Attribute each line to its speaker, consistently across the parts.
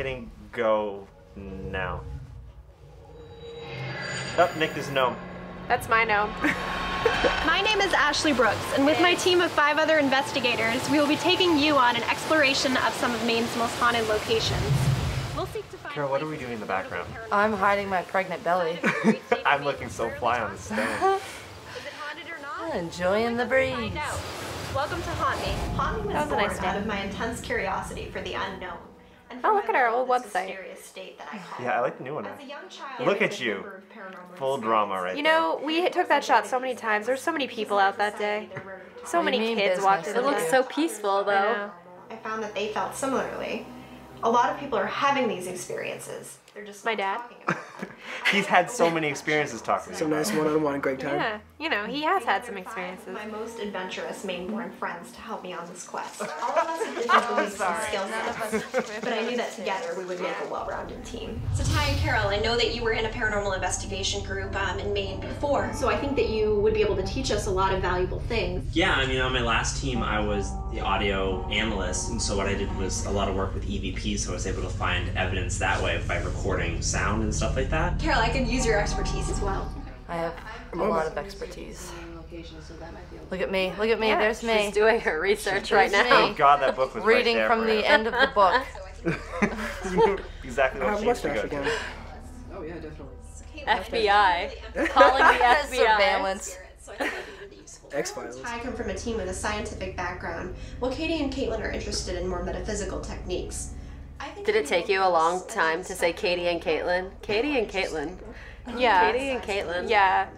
Speaker 1: Hitting go now. Oh, Nick, is gnome.
Speaker 2: That's my gnome.
Speaker 3: My name is Ashley Brooks, and with my team of five other investigators, we will be taking you on an exploration of some of Maine's most haunted locations. We'll seek to find
Speaker 1: Carol, what are we doing in the background?
Speaker 4: I'm hiding my pregnant belly.
Speaker 1: I'm looking so fly on the stone.
Speaker 3: Is it haunted or not?
Speaker 4: Enjoying the breeze.
Speaker 3: find. Welcome to Haunt Me. Haunt Me was,
Speaker 2: That was a
Speaker 3: born
Speaker 2: nice
Speaker 3: out of my intense curiosity for the unknown. And
Speaker 2: Oh, look at our old website.
Speaker 3: state that I
Speaker 1: Yeah, I like the new one.
Speaker 3: As a young child,
Speaker 1: Look at you.
Speaker 3: member of paranormal
Speaker 1: Full drama right
Speaker 2: You know, we took that shot so many times. There's so many people out that day. So many
Speaker 4: you mean
Speaker 2: kids walked
Speaker 4: business?
Speaker 2: in.
Speaker 4: It looks so
Speaker 5: peaceful though.
Speaker 2: know.
Speaker 3: I found that they felt similarly. A lot of people are having these experiences. They're just
Speaker 2: My
Speaker 3: not
Speaker 2: dad.
Speaker 3: talking about.
Speaker 1: He's had so many experiences talking to
Speaker 6: Some
Speaker 1: you.
Speaker 6: nice one-on-one great time.
Speaker 2: Yeah, you know, he has had some experiences.
Speaker 3: My most adventurous Maine-born friends to help me on this quest. All of us have different beliefs and skill sets, but I knew that together we would make a well-rounded team. So Ty and Carol, I know that you were in a paranormal investigation group um, in Maine before, so I think that you would be able to teach us a lot of valuable things.
Speaker 7: Yeah, I mean, on my last team, I was the audio analyst, and so what I did was a lot of work with EVP, so I was able to find evidence that way by recording sound and stuff like that.
Speaker 3: Carol, I could use your expertise as well.
Speaker 4: I have a lot of expertise. Look at me. Look at me. There's me.
Speaker 5: She's doing her research right now.
Speaker 4: me.
Speaker 1: Oh God, that book was
Speaker 4: Reading
Speaker 1: right there
Speaker 4: from the
Speaker 1: him.
Speaker 4: end of the book.
Speaker 1: Exactly what
Speaker 6: have a
Speaker 1: sheets to
Speaker 6: mustache
Speaker 1: go
Speaker 6: again.
Speaker 1: to.
Speaker 6: Oh yeah, definitely.
Speaker 5: FBI. Calling the FBI.
Speaker 4: Surveillance.
Speaker 6: X-Files.
Speaker 3: I come from a team with a scientific background, while Katie and Kaitlyn are interested in more metaphysical techniques. I think
Speaker 5: Did it take you a long time to say Katie and Kaitlyn? Katie and Kaitlyn.
Speaker 2: Yeah.
Speaker 5: Katie and Kaitlyn.
Speaker 2: Yeah.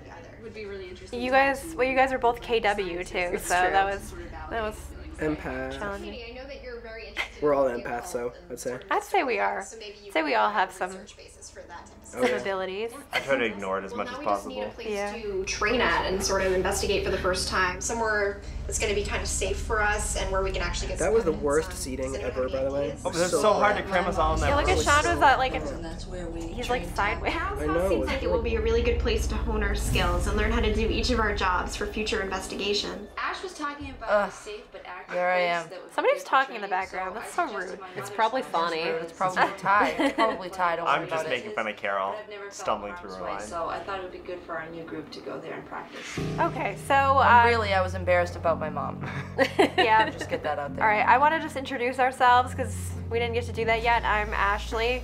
Speaker 3: Would be really interesting.
Speaker 2: You guys, well, you guys are both KW too,
Speaker 5: It's
Speaker 2: so
Speaker 5: true.
Speaker 2: that was that was
Speaker 6: Empath.
Speaker 2: challenging.
Speaker 3: I know that you're very
Speaker 6: We're all
Speaker 3: in
Speaker 6: empaths, so I'd say.
Speaker 2: I'd say we are.
Speaker 3: So maybe
Speaker 2: Say we all have some
Speaker 3: research basis for that type of
Speaker 6: Oh,
Speaker 2: some
Speaker 6: yeah.
Speaker 2: abilities.
Speaker 1: I try to ignore it as
Speaker 3: Well,
Speaker 1: much
Speaker 3: now
Speaker 1: as
Speaker 3: we just need a
Speaker 1: possible.
Speaker 3: place
Speaker 2: Yeah.
Speaker 3: to train at and sort of investigate for the first time. Somewhere that's going to be kind of safe for us and where we can actually get.
Speaker 6: That
Speaker 3: some
Speaker 6: was the worst
Speaker 3: on-
Speaker 6: seating ever, by the way.
Speaker 1: Oh, but it's so hard to cram us all in that
Speaker 2: Yeah, look at
Speaker 1: room.
Speaker 2: Shawn was at like a,
Speaker 8: that's where we
Speaker 2: he's like sideways.
Speaker 3: House
Speaker 6: I know,
Speaker 3: seems like it will be a really good place to hone our skills and learn how to do each of our jobs for future investigation.
Speaker 8: Ash was talking about
Speaker 4: Ugh.
Speaker 8: a safe but accurate
Speaker 4: There I am.
Speaker 8: that would
Speaker 2: Somebody's talking in the background. That's so rude.
Speaker 5: It's probably
Speaker 8: friends
Speaker 5: funny.
Speaker 4: It's probably Ty. It's probably Ty. Don't
Speaker 1: I'm just making fun of Carol,
Speaker 8: But I've never felt
Speaker 1: stumbling through
Speaker 8: harm's
Speaker 1: her
Speaker 8: way,
Speaker 1: line.
Speaker 8: So I thought it would be good for our new group to go there and practice.
Speaker 2: Okay, so uh,
Speaker 4: Really, I was embarrassed about my mom.
Speaker 2: yeah.
Speaker 4: Just get that out there.
Speaker 2: All right, I want to just introduce ourselves because we didn't get to do that yet. I'm Ashley.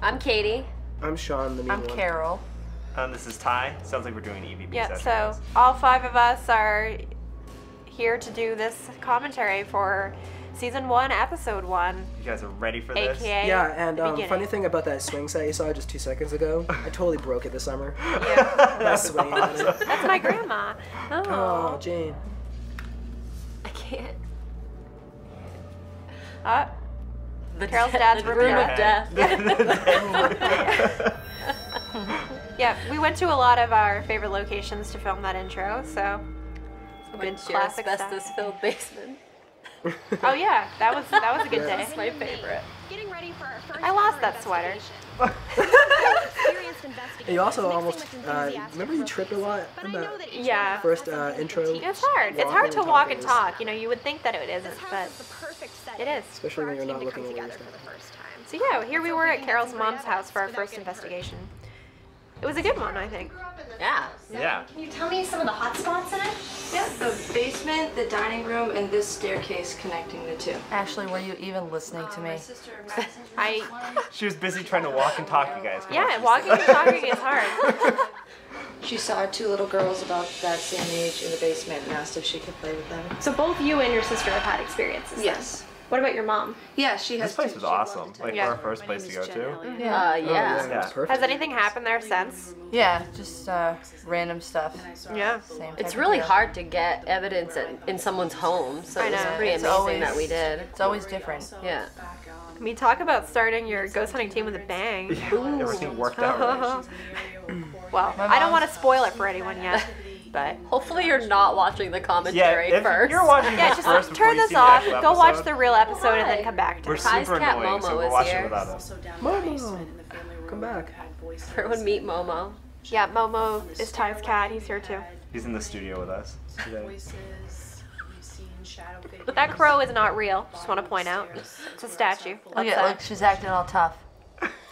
Speaker 5: I'm Katie.
Speaker 6: I'm Shawn, the mean
Speaker 4: I'm
Speaker 6: one.
Speaker 4: Carol.
Speaker 1: Um, this is Ty. Sounds like we're doing an EVP
Speaker 2: Yeah,
Speaker 1: session.
Speaker 2: so all five of us are here to do this commentary for season one, episode one,
Speaker 1: You guys are ready for this?
Speaker 2: aka
Speaker 6: Yeah, and
Speaker 2: the
Speaker 6: um, funny thing about that swing set you saw just two seconds ago, I totally broke it this summer.
Speaker 2: Yeah,
Speaker 1: That's
Speaker 6: swinging on it.
Speaker 1: awesome.
Speaker 2: that's my grandma.
Speaker 6: Oh,
Speaker 2: Oh,
Speaker 6: Jane.
Speaker 5: I can't.
Speaker 2: Uh,
Speaker 5: The
Speaker 2: Carol's
Speaker 5: de-
Speaker 2: dad's
Speaker 5: the
Speaker 2: ripping
Speaker 5: room of death.
Speaker 2: yeah, we went to a lot of our favorite locations to film that intro, so some good
Speaker 5: Went to
Speaker 2: classic
Speaker 5: asbestos-filled basement.
Speaker 2: Oh yeah, that was that was a good day.
Speaker 5: That's my favorite.
Speaker 3: Getting ready for our first
Speaker 2: I lost that sweater.
Speaker 3: Experienced investigators
Speaker 6: And you also almost, uh, remember you tripped a lot
Speaker 3: But I
Speaker 6: in that
Speaker 3: that
Speaker 2: Yeah.
Speaker 3: one of us
Speaker 6: first uh, intro?
Speaker 2: It's hard. It's hard to walk
Speaker 6: talking
Speaker 2: and
Speaker 6: is-
Speaker 2: talk. You know, you would think that it isn't, but
Speaker 3: the perfect setting
Speaker 2: it is.
Speaker 6: Especially when you're
Speaker 3: team
Speaker 6: not
Speaker 3: to
Speaker 6: looking
Speaker 3: come
Speaker 6: over your
Speaker 3: together for the first time.
Speaker 2: So yeah, here we were at Carol's mom's house for our first
Speaker 3: without hurt.
Speaker 2: investigation. It was a good one, I think.
Speaker 5: Yeah.
Speaker 1: Yeah.
Speaker 3: Can you tell me some of the hot spots in it?
Speaker 8: Yeah, the basement, the dining room, and this staircase connecting the two.
Speaker 4: Ashley, were you even listening to uh, me?
Speaker 8: sister
Speaker 2: I
Speaker 1: She was busy trying to walk and talk, you guys. Come
Speaker 2: yeah,
Speaker 1: she's-
Speaker 2: walking and talking is hard.
Speaker 8: She saw two little girls about that same age in the basement and asked if she could play with them.
Speaker 3: So both you and your sister have had experiences. then?
Speaker 8: Yes.
Speaker 3: What about your mom?
Speaker 8: Yeah, she has
Speaker 1: This place
Speaker 8: two.
Speaker 1: was awesome. Like.
Speaker 2: Yeah.
Speaker 1: our first place to go to.
Speaker 5: Uh,
Speaker 6: Oh,
Speaker 5: yeah.
Speaker 1: Yeah.
Speaker 6: Perfect.
Speaker 2: Has anything happened there since?
Speaker 4: Yeah, just uh, random stuff.
Speaker 2: Yeah.
Speaker 4: Same
Speaker 5: It's really hard to get evidence in, in someone's home, so
Speaker 2: I
Speaker 5: it
Speaker 2: know.
Speaker 5: pretty
Speaker 4: It's
Speaker 5: amazing
Speaker 4: always-
Speaker 5: that we did.
Speaker 4: It's always different.
Speaker 5: Yeah.
Speaker 2: I mean, talk about starting your ghost hunting team with a bang.
Speaker 1: Yeah, Everything worked out right.
Speaker 2: well, I don't want to spoil it for anyone yet, but
Speaker 5: Hopefully you're not watching the commentary Yeah,
Speaker 1: if
Speaker 5: first.
Speaker 1: you're watching
Speaker 2: yeah,
Speaker 1: this first
Speaker 2: just turn this off.
Speaker 1: actual
Speaker 2: Go watch the real episode and then come back to
Speaker 1: We're
Speaker 2: it.
Speaker 5: Ty's
Speaker 1: super
Speaker 5: cat
Speaker 1: annoying, so
Speaker 5: Momo
Speaker 1: we'll
Speaker 5: is here.
Speaker 1: without us.
Speaker 6: Momo, come back.
Speaker 5: Everyone meet Momo.
Speaker 2: Yeah, Momo is Ty's cat. He's here too.
Speaker 1: He's in the studio with us today.
Speaker 2: But that crow is not real. Just want to point out. It's a statue.
Speaker 4: Look
Speaker 2: That's
Speaker 4: at look, she's acting all tough.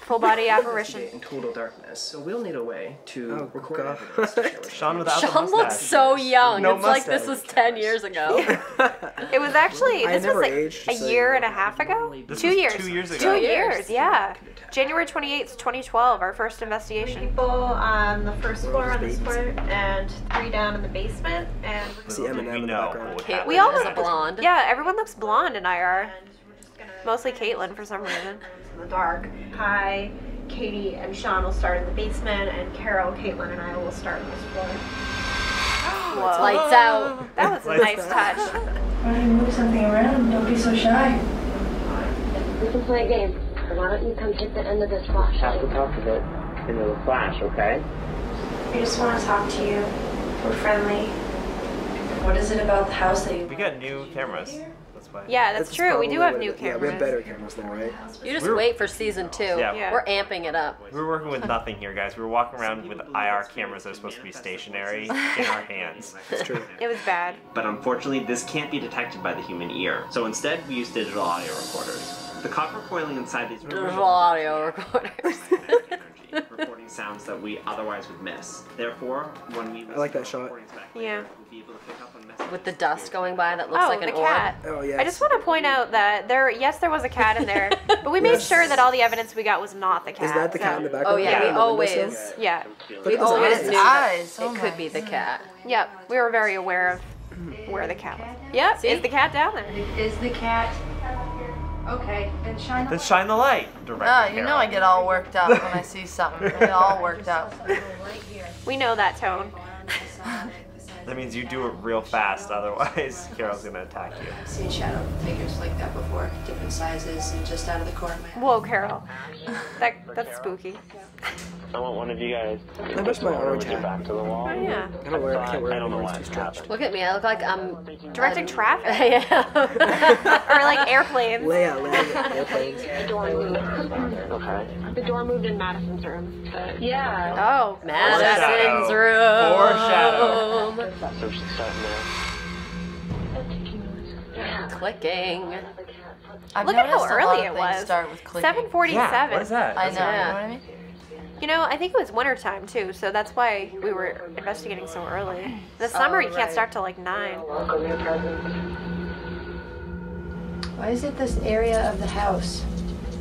Speaker 2: Full body apparition.
Speaker 9: in total darkness, so we'll need a way to
Speaker 6: Oh,
Speaker 9: record
Speaker 6: God.
Speaker 9: evidence to show.
Speaker 1: Shawn without the
Speaker 5: Shawn looks so young.
Speaker 1: No
Speaker 5: it's like this was 10 years ago.
Speaker 2: It was actually this was like
Speaker 6: aged,
Speaker 2: a
Speaker 6: just so
Speaker 2: year
Speaker 6: you
Speaker 2: and a half ago.
Speaker 1: This
Speaker 2: two
Speaker 1: was
Speaker 2: years.
Speaker 1: two years ago.
Speaker 2: Two
Speaker 1: Two
Speaker 2: years. Yeah. January twenty eighth, twenty twelve. Our first investigation. People on the first floor on this floor, and three down in the basement, and
Speaker 6: See
Speaker 1: Little
Speaker 6: Eminem
Speaker 1: did we
Speaker 6: in the
Speaker 1: know
Speaker 6: background.
Speaker 1: what would
Speaker 5: Kaitlyn
Speaker 1: happen.
Speaker 2: We all
Speaker 5: is a
Speaker 2: look-
Speaker 5: blonde.
Speaker 2: yeah, everyone looks blonde in IR. Mostly Kaitlyn for some reason. In the dark. Hi, Katie and Shawn will start in the basement, and Carol, Kaitlyn, and I will start on this floor. Whoa.
Speaker 5: Lights out.
Speaker 2: That was a
Speaker 1: Lights
Speaker 2: nice touch.
Speaker 8: Why don't you move something around? Don't be so shy.
Speaker 10: We can play a game. Why don't you come hit the end of this flashlight?
Speaker 7: the top of it into the flash, okay?
Speaker 3: I just want to talk to you. We're friendly.
Speaker 8: What is it about the house that you
Speaker 1: We got new cameras. That's why.
Speaker 2: Yeah, that's, true. We do have new
Speaker 6: what it- Yeah,
Speaker 2: cameras.
Speaker 6: we have better cameras now, right?
Speaker 5: You just
Speaker 1: We're-
Speaker 5: wait for season two.
Speaker 1: Yeah.
Speaker 2: Yeah.
Speaker 5: We're amping it up.
Speaker 1: We're working with nothing here, guys. We were walking around with IR cameras that are supposed to be stationary in our hands.
Speaker 6: It's true.
Speaker 2: It was bad.
Speaker 7: But unfortunately, this can't be detected by the human ear. So instead, we use digital audio recorders. The copper coiling inside these
Speaker 5: Digital audio recorders.
Speaker 7: energy, recording sounds that we otherwise would miss. Therefore, when we
Speaker 6: I like that shot.
Speaker 2: Yeah.
Speaker 7: we'll be able to pick up on
Speaker 5: With the dust going by that looks
Speaker 2: Oh,
Speaker 5: like
Speaker 2: the
Speaker 5: an orb.
Speaker 2: cat.
Speaker 6: Oh yeah.
Speaker 2: I just want to point out that there, yes, there was a cat in there, but we made
Speaker 6: Yes.
Speaker 2: sure that all the evidence we got was not the cat.
Speaker 6: Is that the cat in the background?
Speaker 5: Oh yeah,
Speaker 1: Yeah.
Speaker 5: we always?
Speaker 2: Yeah.
Speaker 5: We always
Speaker 6: eyes.
Speaker 5: knew
Speaker 4: Eyes, oh
Speaker 5: it
Speaker 4: my
Speaker 5: could be the cat.
Speaker 2: Yep. We were very aware of where the cat was. Yep.
Speaker 5: See?
Speaker 2: Is the cat down there?
Speaker 8: Is the cat okay? Then shine
Speaker 1: Then shine the light. Director
Speaker 4: Ah, you know I get all worked up when I see something. I get all worked up.
Speaker 2: We know that tone.
Speaker 1: That means you do it real fast, otherwise Carol's gonna attack you.
Speaker 8: I've seen shadow figures like that before, different sizes and just out of the corner of my eye.
Speaker 2: Whoa, Carol. That that's spooky.
Speaker 7: I want one of you guys
Speaker 6: I miss my orange hat.
Speaker 7: back to the wall.
Speaker 2: Oh yeah.
Speaker 6: I don't wear. I can't wear
Speaker 7: I don't know why
Speaker 6: It's too
Speaker 7: it
Speaker 6: stretched.
Speaker 5: Look at me. I look like I'm
Speaker 2: Directing traffic.
Speaker 5: yeah.
Speaker 2: or like airplanes.
Speaker 6: Leia, Leia, airplanes.
Speaker 10: The door moved.
Speaker 7: Okay.
Speaker 10: The door moved in Madison's room. Uh,
Speaker 8: Yeah.
Speaker 2: Oh,
Speaker 5: Madison's
Speaker 1: Foreshadow.
Speaker 5: room.
Speaker 1: Foreshadow.
Speaker 7: So she's starting there.
Speaker 5: Clicking.
Speaker 4: I've
Speaker 2: Look at how
Speaker 4: noticed a lot
Speaker 2: early it was.
Speaker 4: Start with clicking.
Speaker 2: Seven forty-seven.
Speaker 1: Yeah, what is that?
Speaker 4: I know.
Speaker 1: That's-
Speaker 4: You
Speaker 5: Yeah.
Speaker 4: know what I mean?
Speaker 2: You know, I think it was wintertime too, so that's why we were investigating so early. In the oh, summer, you can't
Speaker 5: right.
Speaker 2: start till like nine.
Speaker 8: Why is it this area of the house?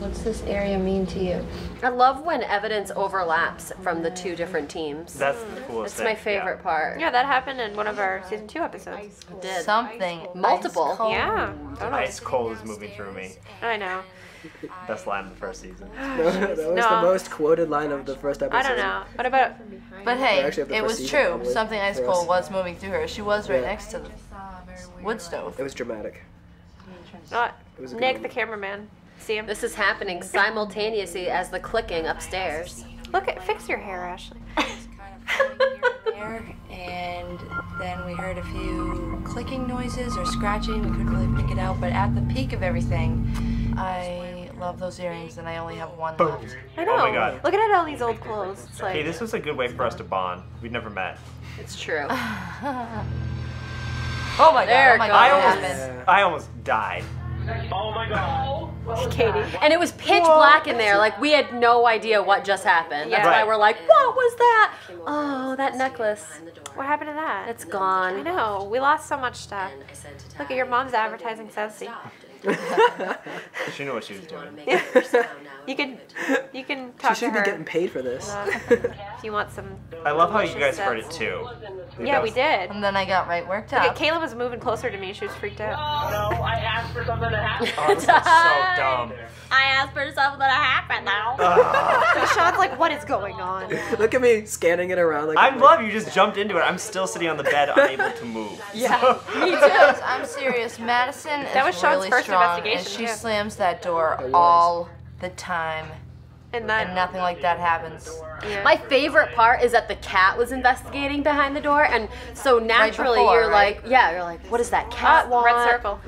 Speaker 8: What's this area mean to you?
Speaker 5: I love when evidence overlaps from the two different teams.
Speaker 1: That's the mm. coolest
Speaker 5: It's
Speaker 1: thing.
Speaker 5: my favorite part.
Speaker 2: Yeah, that happened in one of our season two episodes.
Speaker 5: It did.
Speaker 4: Something.
Speaker 5: Multiple.
Speaker 4: ice.
Speaker 2: Yeah,
Speaker 1: Yeah. Ice cold is moving through me.
Speaker 2: I know.
Speaker 1: Best line of the first season.
Speaker 6: No, that was the most quoted line of the first episode.
Speaker 2: I don't know. What about?
Speaker 4: But hey, it was true.
Speaker 6: probably,
Speaker 4: Something ice cold was moving through her. She was right
Speaker 6: Yeah.
Speaker 4: next to the wood stove.
Speaker 6: It was dramatic.
Speaker 2: Not
Speaker 6: It was
Speaker 2: Nick,
Speaker 6: one.
Speaker 2: the cameraman. See him?
Speaker 5: This is happening simultaneously as the clicking upstairs.
Speaker 2: Look at fix your hair, Ashley.
Speaker 8: And then we heard a few clicking noises or scratching. We couldn't really pick it out, but at the peak of everything,
Speaker 4: I love those earrings, and I only have one
Speaker 1: Boom.
Speaker 4: left.
Speaker 2: I know.
Speaker 1: Oh my god.
Speaker 2: Look at all these old clothes. It's like
Speaker 1: Hey, this was a good way for us to bond. We'd never met.
Speaker 5: It's true.
Speaker 4: Oh my
Speaker 5: There
Speaker 4: god! Oh my
Speaker 5: it
Speaker 4: god!
Speaker 1: I almost,
Speaker 4: happened?
Speaker 1: I almost died.
Speaker 2: Oh Katie.
Speaker 5: And it was pitch black in there. Like we had no idea what just happened. That's
Speaker 2: Yeah.
Speaker 5: why we're like, what was that? Oh, that necklace.
Speaker 2: What happened to that?
Speaker 5: It's gone.
Speaker 2: I know. We lost so much stuff. Look at your mom's advertising Scentsy.
Speaker 1: She knew what she was doing.
Speaker 2: You can you can
Speaker 6: She
Speaker 2: talk to
Speaker 6: should be
Speaker 2: her
Speaker 6: getting paid for this.
Speaker 2: if you want some.
Speaker 1: I love how you
Speaker 2: delicious
Speaker 1: guys heard it
Speaker 2: stuff.
Speaker 1: too.
Speaker 2: Yeah, we did.
Speaker 4: And then I got right worked up.
Speaker 2: at Kayla was moving closer to me. She was freaked out.
Speaker 1: i Oh, this is so dumb.
Speaker 5: I asked for something to happen now.
Speaker 2: And ah. Shawn's like, "What is going on?"
Speaker 6: Look at me scanning it around like
Speaker 1: I
Speaker 6: I'm
Speaker 1: love you just jumped into it. I'm still sitting on the bed, unable to move.
Speaker 5: Yeah, me too.
Speaker 4: I'm serious. Madison
Speaker 2: That
Speaker 4: is
Speaker 2: was Shawn's
Speaker 4: really
Speaker 2: first
Speaker 4: strong, and she
Speaker 2: too.
Speaker 4: slams that door all the time,
Speaker 2: And
Speaker 4: and nothing like that happens.
Speaker 2: yeah.
Speaker 5: My favorite part is that the cat was investigating behind the door, and so naturally
Speaker 4: before,
Speaker 5: you're
Speaker 4: right?
Speaker 5: like, yeah, you're like, what does that cat
Speaker 2: Ah,
Speaker 5: want?
Speaker 2: red circle.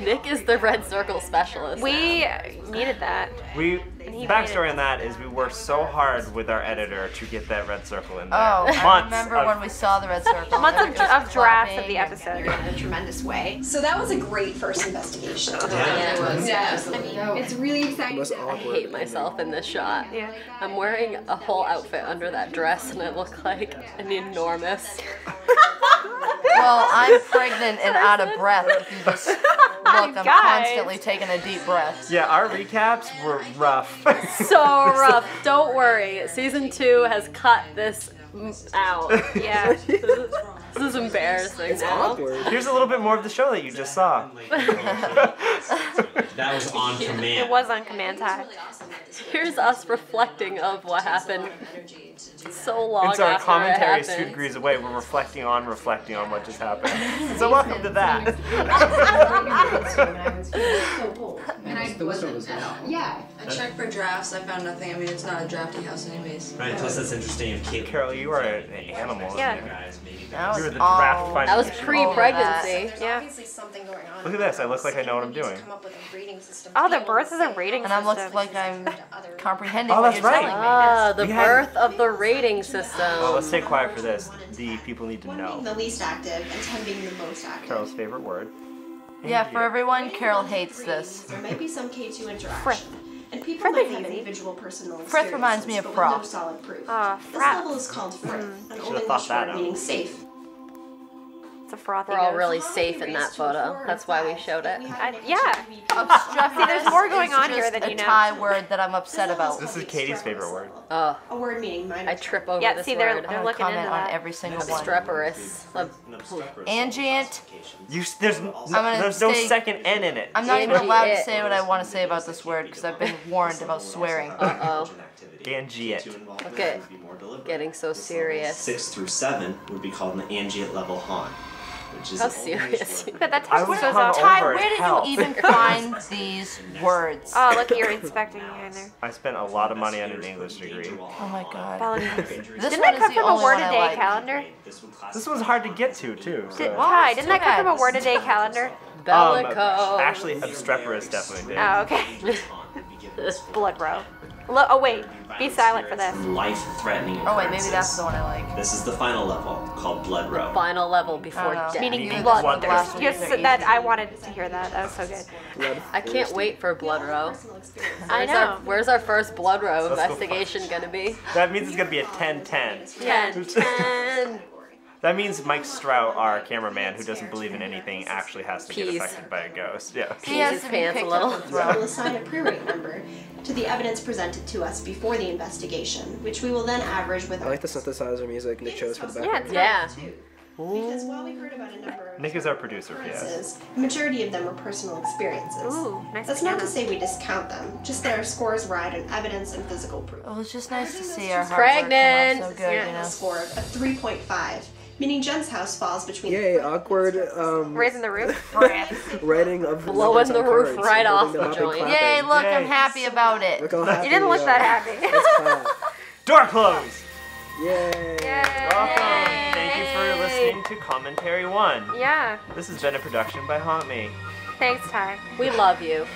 Speaker 5: Nick is the red circle specialist.
Speaker 2: We needed that.
Speaker 1: We
Speaker 2: he
Speaker 1: backstory on that is we worked so hard with our editor to get that red circle in there.
Speaker 4: Oh, I remember
Speaker 1: of-
Speaker 4: when we saw the red circle.
Speaker 2: Months of, of drafts of the episode.
Speaker 3: in a tremendous way. So that was a great first investigation.
Speaker 7: Yeah,
Speaker 3: it was. Yeah, I mean, it's really exciting.
Speaker 6: Most
Speaker 5: I
Speaker 6: awkward.
Speaker 5: hate myself in this shot.
Speaker 2: Yeah.
Speaker 5: I'm wearing a whole outfit under that dress and I look like an enormous.
Speaker 4: Well, I'm pregnant and out of breath. If you just look, I'm
Speaker 2: Guys.
Speaker 4: constantly taking a deep breath.
Speaker 1: Yeah, our recaps were rough.
Speaker 5: So rough. Don't worry. Season two has cut this out.
Speaker 2: Yeah.
Speaker 5: This is, embarrassing
Speaker 6: It's
Speaker 5: now.
Speaker 6: awkward.
Speaker 1: Here's a little bit more of the show that you just saw.
Speaker 7: That was on command.
Speaker 2: It was on command time.
Speaker 5: Here's us reflecting of what happened so long
Speaker 1: And so our
Speaker 5: after
Speaker 1: commentary
Speaker 5: it
Speaker 1: is two degrees away. We're reflecting on reflecting on what just happened. So welcome to that.
Speaker 11: And I wasn't at all.
Speaker 3: Yeah.
Speaker 11: I checked for drafts. I found nothing. I mean, it's not a drafty house, anyways.
Speaker 7: Right, plus that's interesting if Kate
Speaker 1: Carol, you are an animal.
Speaker 2: Yeah.
Speaker 7: Guys maybe
Speaker 4: That
Speaker 1: You were
Speaker 4: was
Speaker 1: the draft
Speaker 4: all-
Speaker 5: That was pre-pregnancy.
Speaker 2: Yeah.
Speaker 3: Obviously something going on.
Speaker 1: Look at this, I look like I know what I'm doing.
Speaker 3: Come up with a rating system
Speaker 2: Oh, the birth
Speaker 3: to
Speaker 2: is a
Speaker 3: say
Speaker 2: rating
Speaker 4: And I'm
Speaker 2: system.
Speaker 4: looking like I'm comprehending
Speaker 1: Oh,
Speaker 4: what
Speaker 1: that's
Speaker 4: you're
Speaker 1: right.
Speaker 4: telling me.
Speaker 5: Ah, the
Speaker 1: We had-
Speaker 5: birth of the rating system.
Speaker 1: Well, let's stay quiet for this. The people need to
Speaker 3: one being
Speaker 1: know.
Speaker 3: the least active and ten being the most active.
Speaker 1: Carol's favorite word.
Speaker 4: Yeah, for everyone, Carol hates this.
Speaker 3: There might be some K2 interaction.
Speaker 2: Frith.
Speaker 3: And people
Speaker 2: Frith
Speaker 3: might
Speaker 2: is
Speaker 3: have individual personal
Speaker 4: Frith reminds me of
Speaker 3: experiences, but with no solid proof.
Speaker 2: Ah,
Speaker 3: this level is called Frith,
Speaker 2: Mm.
Speaker 3: an
Speaker 1: Should've
Speaker 3: old
Speaker 1: thought
Speaker 3: English
Speaker 1: that
Speaker 3: word meaning safe.
Speaker 2: It's a frothy.
Speaker 5: We're all
Speaker 2: goose.
Speaker 5: really safe in that photo. That's why we showed it.
Speaker 2: I, yeah. See, there's more going on here
Speaker 4: just
Speaker 2: than you know.
Speaker 4: A Ty word that I'm upset about.
Speaker 1: This is Katie's favorite word.
Speaker 5: Oh,
Speaker 3: A word meaning minor.
Speaker 5: I trip over
Speaker 2: Yeah,
Speaker 5: this
Speaker 2: see, they're-
Speaker 5: word.
Speaker 4: I'm
Speaker 2: they're
Speaker 4: gonna
Speaker 2: looking
Speaker 4: comment
Speaker 2: into
Speaker 4: on every single one.
Speaker 5: Obstreperous.
Speaker 4: Angient.
Speaker 1: You, s- there's, n-
Speaker 4: gonna
Speaker 1: there's no
Speaker 4: stay-
Speaker 1: second N in it.
Speaker 4: I'm not even allowed to say what I want to say about this word because I've been warned about swearing.
Speaker 5: Uh-oh.
Speaker 1: Angiate.
Speaker 5: Look at getting so serious.
Speaker 7: Six through seven would be called an angiate level haunt, which is
Speaker 5: How
Speaker 7: an
Speaker 5: serious?
Speaker 2: But that
Speaker 1: I
Speaker 2: text
Speaker 1: was
Speaker 2: goes
Speaker 1: hung
Speaker 2: on.
Speaker 4: Ty,
Speaker 1: over
Speaker 4: where did
Speaker 1: hell.
Speaker 4: you even find these words?
Speaker 2: Oh, look, you're inspecting behind there.
Speaker 1: I spent a lot of money on an English degree.
Speaker 4: Oh my god. This
Speaker 2: Didn't
Speaker 4: one
Speaker 2: that
Speaker 4: is
Speaker 2: come from a word
Speaker 4: one
Speaker 2: a
Speaker 4: I
Speaker 2: day
Speaker 4: like.
Speaker 2: calendar?
Speaker 1: This one's hard to get to too. So.
Speaker 2: Did, Ty, didn't that come from a word a day calendar?
Speaker 1: Um, actually, obstreperous definitely did.
Speaker 2: Oh, okay. Blood row. Lo- oh wait, be silent for this.
Speaker 7: life-threatening.
Speaker 4: Oh wait, maybe that's the one I like.
Speaker 7: This is the final level called Blood Row.
Speaker 5: Final level before
Speaker 4: oh,
Speaker 5: death.
Speaker 2: Meaning
Speaker 4: Even
Speaker 2: blood.
Speaker 1: one
Speaker 2: There's-
Speaker 1: person.
Speaker 2: Yes, that I wanted to hear that. That was so good.
Speaker 5: I can't wait for Blood Row.
Speaker 2: I
Speaker 5: Where's
Speaker 2: know.
Speaker 5: Our, where's our first Blood Row
Speaker 1: Let's go
Speaker 5: investigation gonna be?
Speaker 1: That means it's gonna be a 10-10.
Speaker 5: 10, 10.
Speaker 1: That means Mike Strout, our cameraman, who doesn't believe in anything, actually has to
Speaker 5: Peas.
Speaker 1: get affected by a ghost. Yeah.
Speaker 4: He has
Speaker 5: his pants a little.
Speaker 4: up and
Speaker 3: We'll
Speaker 4: thrown.
Speaker 3: assign a pre-rate number to the evidence presented to us before the investigation, which we will then average with
Speaker 6: I like the synthesizer music Nick chose for the
Speaker 2: Yeah,
Speaker 6: background.
Speaker 2: it's
Speaker 5: Yeah.
Speaker 3: Because while we heard about a number of
Speaker 1: Nick is our producer, yes.
Speaker 3: the majority of them were personal experiences.
Speaker 2: Ooh, nice
Speaker 3: That's not to say we discount them, just that our scores ride on evidence and physical proof.
Speaker 4: It was just nice to see our hard work
Speaker 5: Pregnant.
Speaker 4: come out so good,
Speaker 2: Yeah.
Speaker 4: you
Speaker 3: A
Speaker 4: know.
Speaker 3: score of a 3.5, meaning Jen's house falls between
Speaker 6: Yay, awkward um,
Speaker 2: Raising the roof.
Speaker 6: writing of
Speaker 5: Blowing the roof
Speaker 6: cards
Speaker 5: right off the joint.
Speaker 6: clapping.
Speaker 4: Yay, look, I'm
Speaker 1: Yay.
Speaker 4: happy about it.
Speaker 6: Look how happy
Speaker 2: You didn't
Speaker 6: we
Speaker 2: look that
Speaker 6: are.
Speaker 2: happy.
Speaker 6: Let's clap.
Speaker 1: Door closed!
Speaker 6: Yay.
Speaker 1: Welcome! Thank you for listening to Commentary 1.
Speaker 2: Yeah.
Speaker 1: This has been a production by Haunt Me.
Speaker 2: Thanks, Ty.
Speaker 5: We love you.